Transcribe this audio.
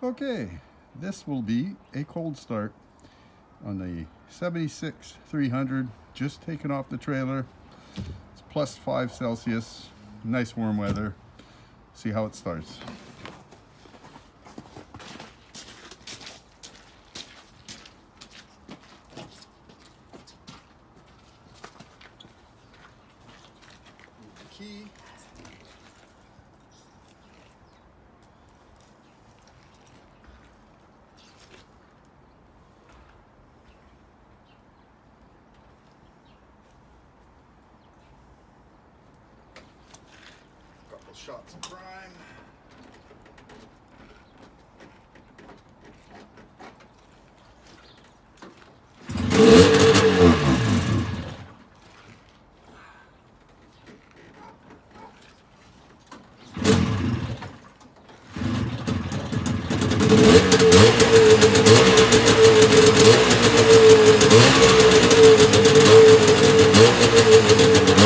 Okay, this will be a cold start on the 76 300, just taken off the trailer. It's plus 5 Celsius, nice warm weather. See how it starts. Key. shots of prime. Thank